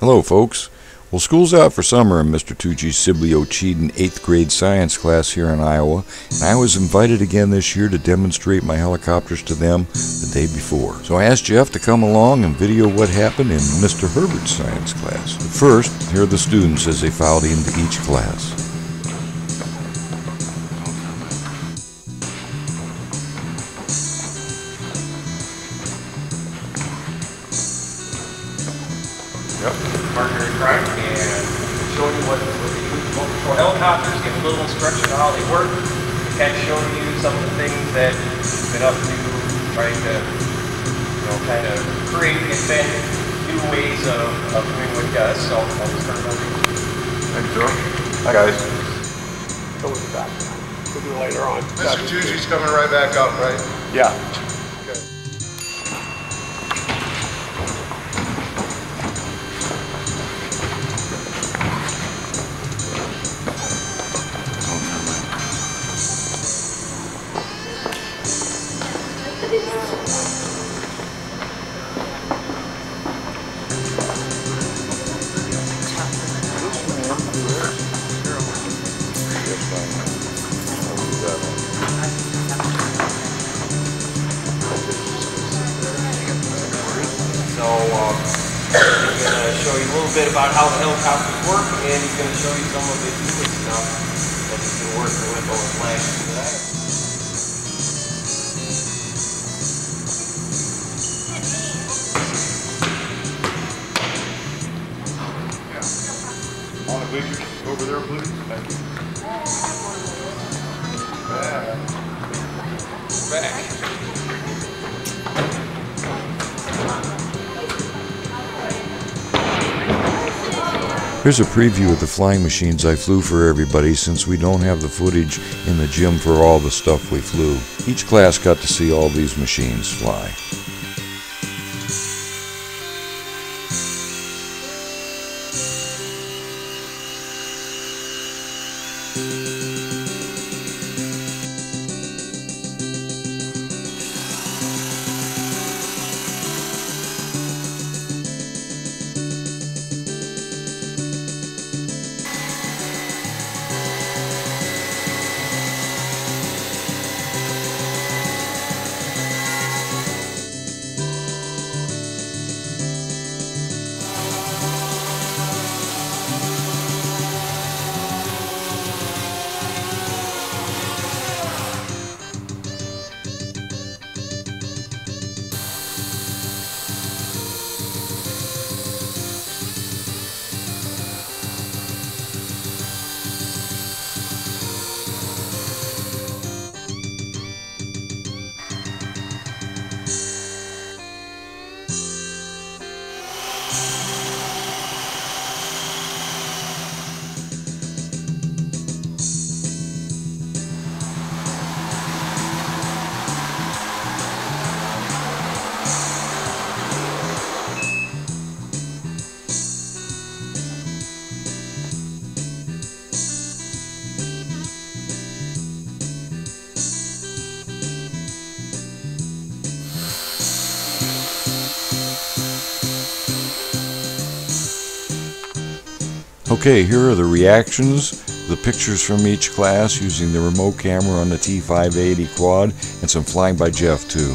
Hello, folks. Well, school's out for summer in Mr. Tutje's Sibley Ocheyedan 8th grade science class here in Iowa, and I was invited again this year to demonstrate my helicopters to them the day before. So I asked Jeff to come along and video what happened in Mr. Herbert's science class. But first, here are the students as they filed into each class. Yep. Partner in crime and showing you what, what they use remote control helicopters, give a little instruction on how they work, kind of showing you some of the things that we've been up to, trying to, you know, kind of create, and invent new ways of, of doing what he does. So I'll just turn it over to you. Thanks, Joe. Hi, guys. Go with the back. We'll do it later on. Mr. Tutje's coming right back up, right? Yeah. Okay. So um, he's going to show you a little bit about how the helicopters work, and he's going to show you some of the new stuff that he's been working with over the last year. On the bleachers over there, please. Thank you. Back. Back. Here's a preview of the flying machines I flew for everybody since we don't have the footage in the gym for all the stuff we flew. Each class got to see all these machines fly. Okay, here are the reactions, the pictures from each class using the remote camera on the T580 quad, and some flying by Jeff too.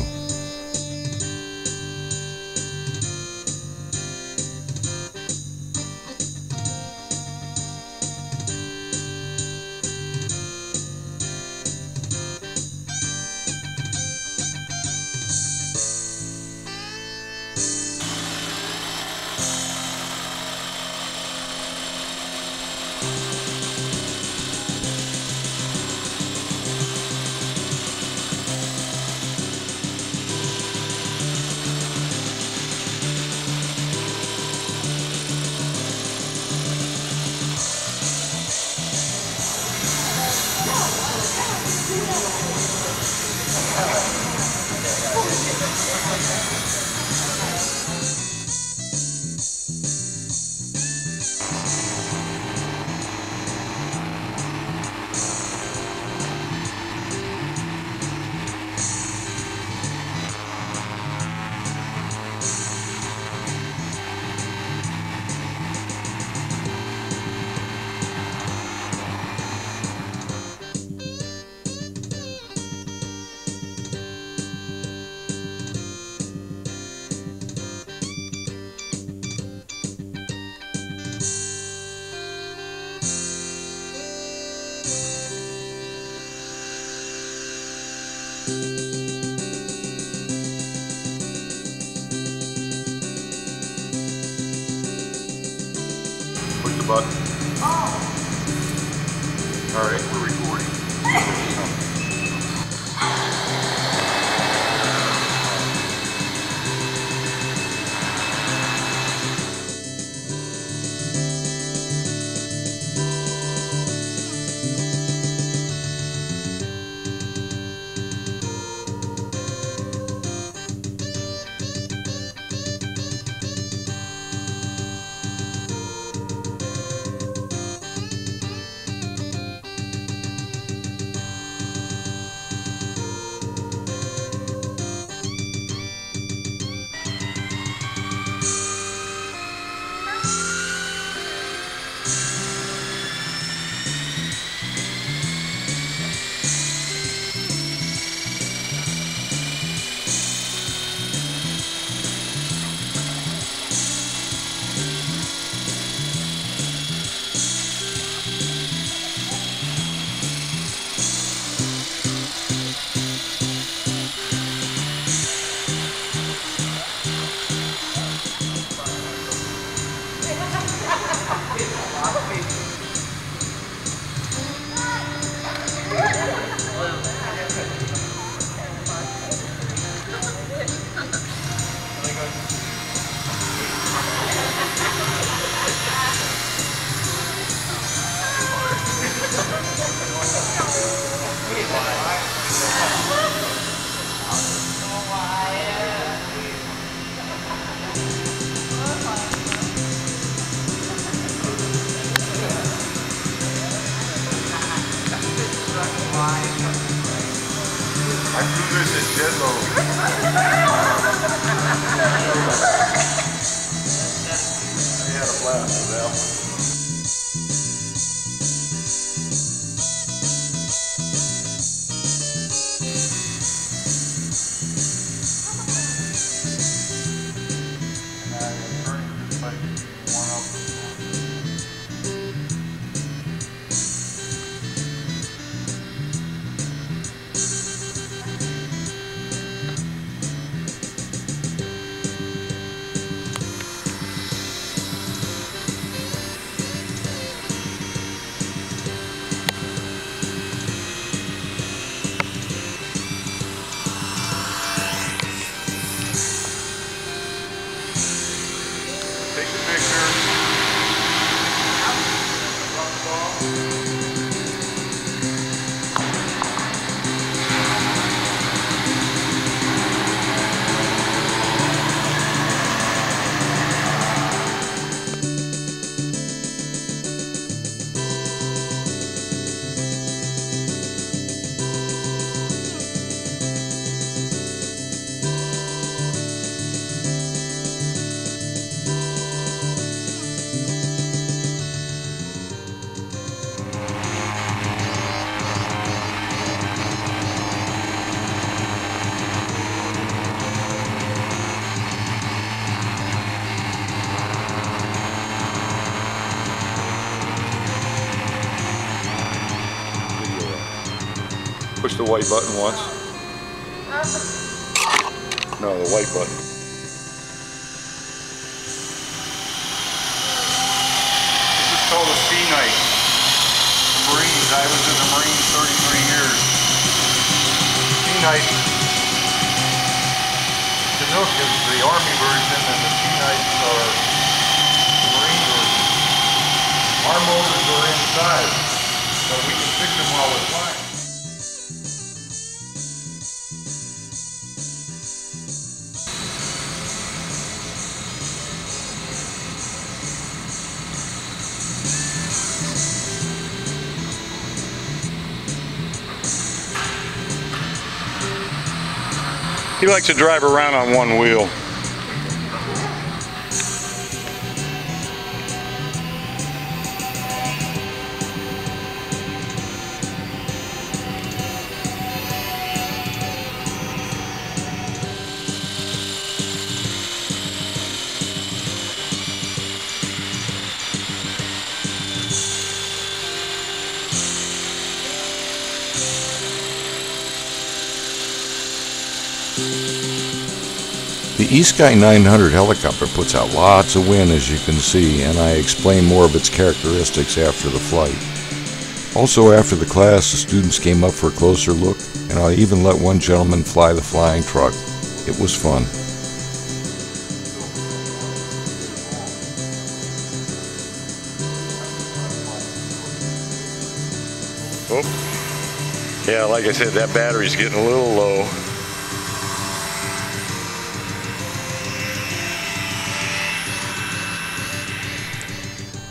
I do this at Jedlo. Push the white button once. No, the white button. This is called a Sea Knight. Marines, I was in the Marines 33 years. Sea Knight. Chinook is the Army version and the Sea Knights are the Marine version. Our motors are inside, so we can fix them while we're He likes to drive around on one wheel. East Sky 900 helicopter puts out lots of wind as you can see, and I explain more of its characteristics after the flight. Also, after the class, the students came up for a closer look, and I even let one gentleman fly the flying truck. It was fun. Oh. Yeah, like I said, that battery's getting a little low.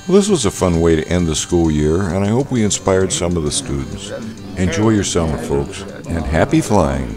Well, this was a fun way to end the school year, and I hope we inspired some of the students. Enjoy your summer, folks, and happy flying.